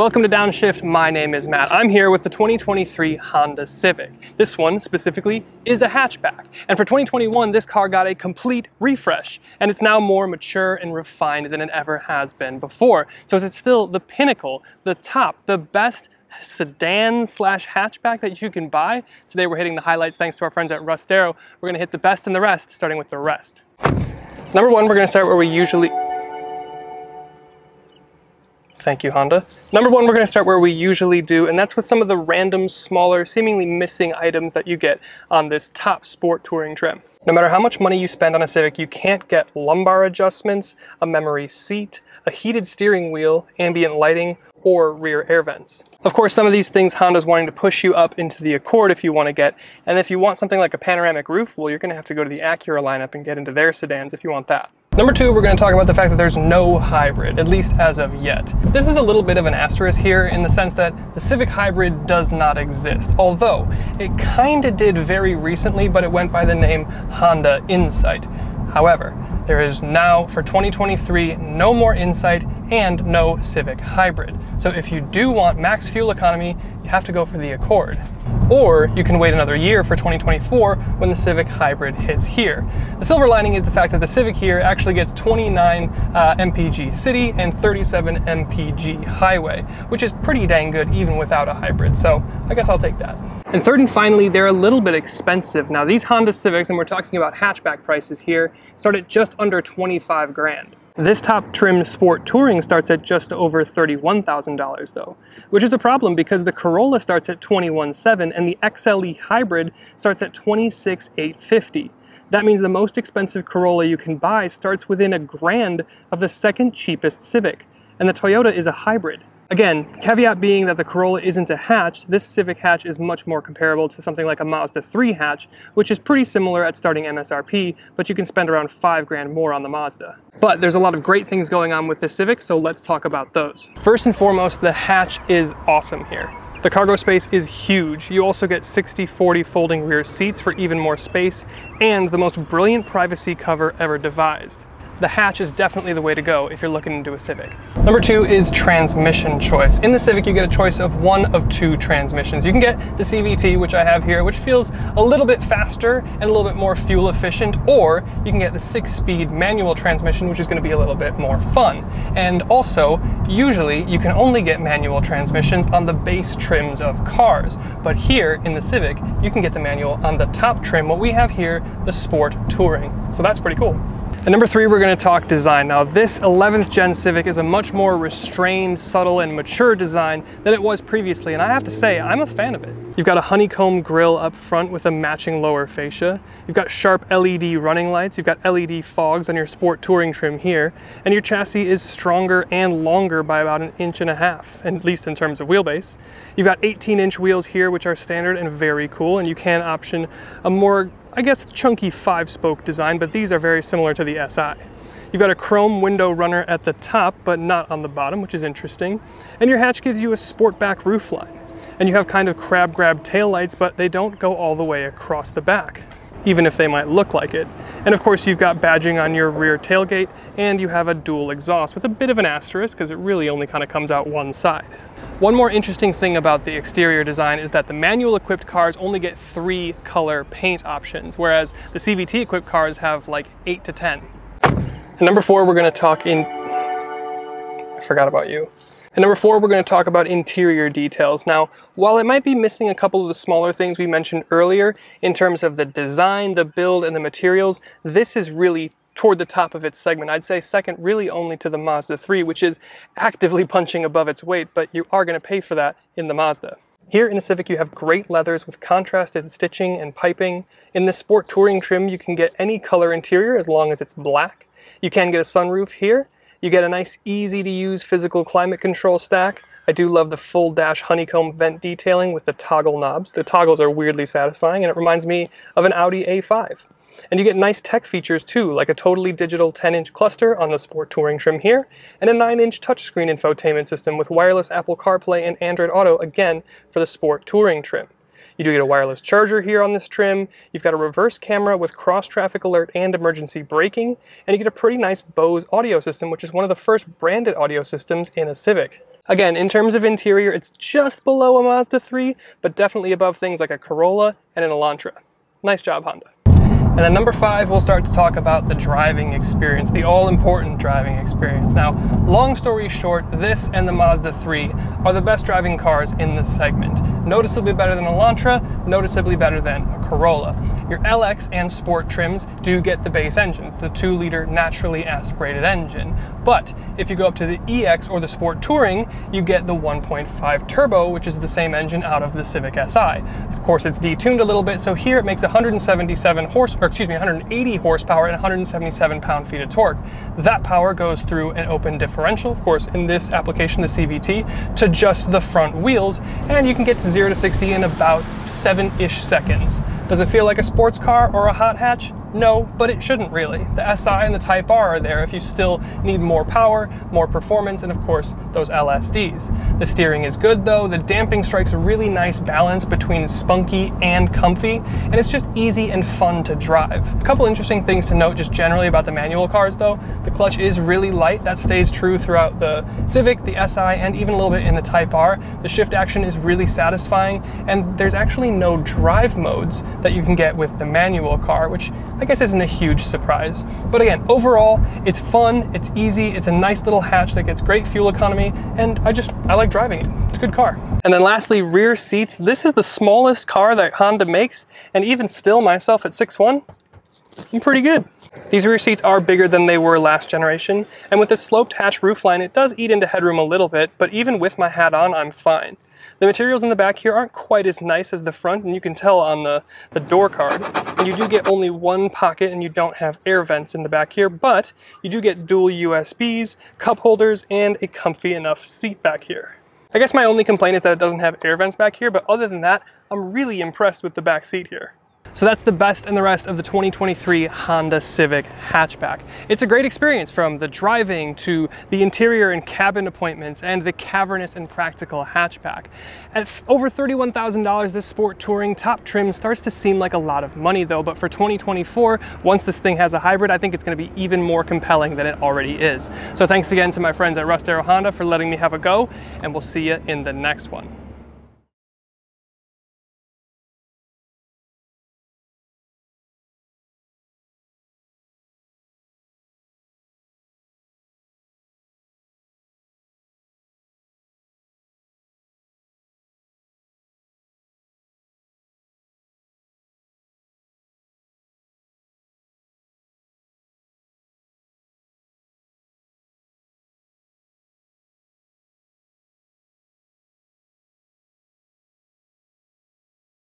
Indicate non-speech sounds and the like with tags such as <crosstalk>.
Welcome to Downshift, my name is Matt. I'm here with the 2023 Honda Civic. This one specifically is a hatchback. And for 2021, this car got a complete refresh and it's now more mature and refined than it ever has been before. So it's still the pinnacle, the top, the best sedan slash hatchback that you can buy. Today we're hitting the highlights thanks to our friends at Russ Darrow. We're gonna hit the best and the rest, starting with the rest. Number one, we're gonna start where we usually, Thank you, Honda. Number one, we're going to start where we usually do, and that's with some of the random, smaller, seemingly missing items that you get on this top sport touring trim. No matter how much money you spend on a Civic, you can't get lumbar adjustments, a memory seat, a heated steering wheel, ambient lighting, or rear air vents. Of course, some of these things Honda's wanting to push you up into the Accord if you want to get, and if you want something like a panoramic roof, well, you're going to have to go to the Acura lineup and get into their sedans if you want that. Number two, we're going to talk about the fact that there's no hybrid, at least as of yet. This is a little bit of an asterisk here in the sense that the Civic Hybrid does not exist, although it kind of did very recently, but it went by the name Honda Insight. However, there is now, for 2023, no more Insight and no Civic Hybrid. So if you do want max fuel economy, you have to go for the Accord. Or you can wait another year for 2024 when the Civic Hybrid hits here. The silver lining is the fact that the Civic here actually gets 29 uh, MPG city and 37 MPG highway, which is pretty dang good even without a hybrid. So I guess I'll take that. And third and finally, they're a little bit expensive. Now these Honda Civics, and we're talking about hatchback prices here, start at just under 25 grand. This top trim Sport Touring starts at just over $31,000 though, which is a problem because the Corolla starts at $21,700 and the XLE Hybrid starts at $26,850. That means the most expensive Corolla you can buy starts within a grand of the second cheapest Civic, and the Toyota is a hybrid. Again, caveat being that the Corolla isn't a hatch, this Civic hatch is much more comparable to something like a Mazda 3 hatch, which is pretty similar at starting MSRP, but you can spend around 5 grand more on the Mazda. But there's a lot of great things going on with the Civic, so let's talk about those. First and foremost, the hatch is awesome here. The cargo space is huge. You also get 60-40 folding rear seats for even more space, and the most brilliant privacy cover ever devised the hatch is definitely the way to go if you're looking into a Civic. Number two is transmission choice. In the Civic, you get a choice of one of two transmissions. You can get the CVT, which I have here, which feels a little bit faster and a little bit more fuel efficient, or you can get the six-speed manual transmission, which is gonna be a little bit more fun. And also, usually you can only get manual transmissions on the base trims of cars. But here in the Civic, you can get the manual on the top trim, what we have here, the Sport Touring. So that's pretty cool. And number three, we're gonna talk design. Now this 11th gen Civic is a much more restrained, subtle, and mature design than it was previously, and I have to say, I'm a fan of it. You've got a honeycomb grille up front with a matching lower fascia. You've got sharp LED running lights. You've got LED fogs on your sport touring trim here, and your chassis is stronger and longer by about an inch and a half, at least in terms of wheelbase. You've got 18 inch wheels here, which are standard and very cool, and you can option a more I guess, chunky five-spoke design, but these are very similar to the SI. You've got a chrome window runner at the top, but not on the bottom, which is interesting. And your hatch gives you a sportback roofline. And you have kind of crab grab tail lights, but they don't go all the way across the back, even if they might look like it. And of course, you've got badging on your rear tailgate, and you have a dual exhaust with a bit of an asterisk, because it really only kind of comes out one side. One more interesting thing about the exterior design is that the manual equipped cars only get three color paint options, whereas the CVT equipped cars have like eight to 10. And number four, we're gonna talk in, I forgot about you. And number four, we're going to talk about interior details. Now, while it might be missing a couple of the smaller things we mentioned earlier in terms of the design, the build, and the materials, this is really toward the top of its segment. I'd say second really only to the Mazda 3, which is actively <laughs> punching above its weight, but you are going to pay for that in the Mazda. Here in the Civic you have great leathers with contrasted stitching and piping. In the Sport Touring trim you can get any color interior as long as it's black. You can get a sunroof here. You get a nice easy to use physical climate control stack. I do love the full dash honeycomb vent detailing with the toggle knobs. The toggles are weirdly satisfying and it reminds me of an Audi A5. And you get nice tech features too, like a totally digital 10-inch cluster on the Sport Touring trim here, and a 9-inch touchscreen infotainment system with wireless Apple CarPlay and Android Auto, again, for the Sport Touring trim. You do get a wireless charger here on this trim, you've got a reverse camera with cross-traffic alert and emergency braking, and you get a pretty nice Bose audio system, which is one of the first branded audio systems in a Civic. Again, in terms of interior, it's just below a Mazda 3, but definitely above things like a Corolla and an Elantra. Nice job, Honda. And then number five, we'll start to talk about the driving experience, the all-important driving experience. Now, long story short, this and the Mazda 3 are the best driving cars in this segment. Noticeably better than Elantra, noticeably better than a Corolla. Your LX and Sport trims do get the base engines, the 2-liter naturally aspirated engine. But if you go up to the EX or the Sport Touring, you get the 1.5 turbo, which is the same engine out of the Civic Si. Of course, it's detuned a little bit, so here it makes 177 horse, or excuse me, 180 horsepower and 177 pound-feet of torque. That power goes through an open differential, of course, in this application, the CVT, to just the front wheels, and you can get to 0 to 60 in about 7-ish seconds. Does it feel like a sports car or a hot hatch? No, but it shouldn't really. The SI and the Type R are there if you still need more power, more performance, and of course, those LSDs. The steering is good though, the damping strikes a really nice balance between spunky and comfy, and it's just easy and fun to drive. A couple interesting things to note just generally about the manual cars though. The clutch is really light, that stays true throughout the Civic, the SI, and even a little bit in the Type R. The shift action is really satisfying, and there's actually no drive modes that you can get with the manual car, which I guess isn't a huge surprise. But again, overall, it's fun, it's easy, it's a nice little hatch that gets great fuel economy, and I just, I like driving it. It's a good car. And then lastly, rear seats. This is the smallest car that Honda makes, and even still, myself at 6'1", I'm pretty good. These rear seats are bigger than they were last generation, and with the sloped hatch roofline, it does eat into headroom a little bit, but even with my hat on, I'm fine. The materials in the back here aren't quite as nice as the front, and you can tell on the, the door card. And you do get only one pocket and you don't have air vents in the back here, but you do get dual USBs, cup holders, and a comfy enough seat back here. I guess my only complaint is that it doesn't have air vents back here, but other than that, I'm really impressed with the back seat here. So that's the best and the rest of the 2023 Honda Civic hatchback. It's a great experience from the driving to the interior and cabin appointments and the cavernous and practical hatchback. At over $31,000, this sport touring top trim starts to seem like a lot of money though, but for 2024, once this thing has a hybrid, I think it's gonna be even more compelling than it already is. So thanks again to my friends at Russ Darrow Honda for letting me have a go, and we'll see you in the next one.